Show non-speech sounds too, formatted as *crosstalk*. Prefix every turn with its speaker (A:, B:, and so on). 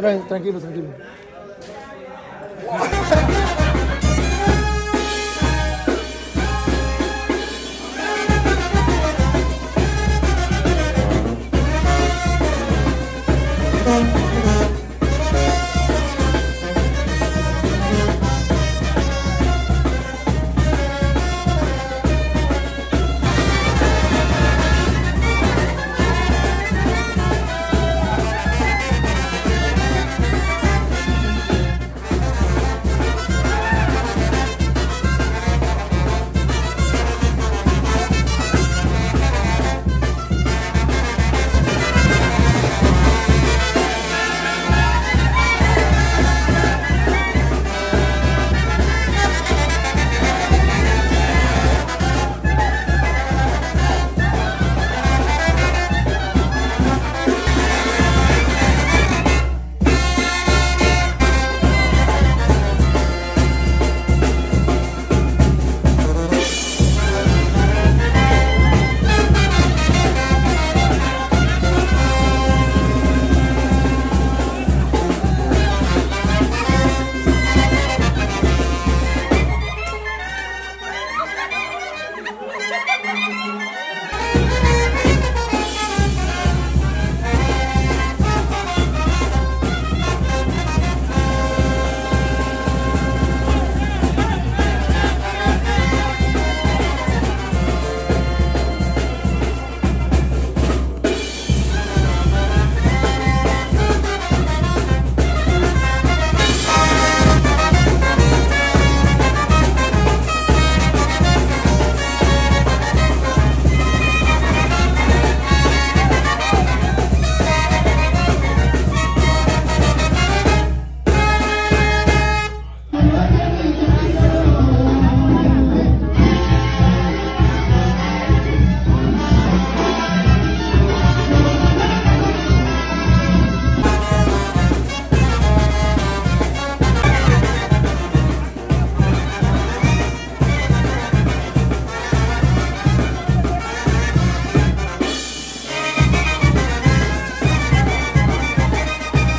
A: Tranquilo, tranquilo. *laughs*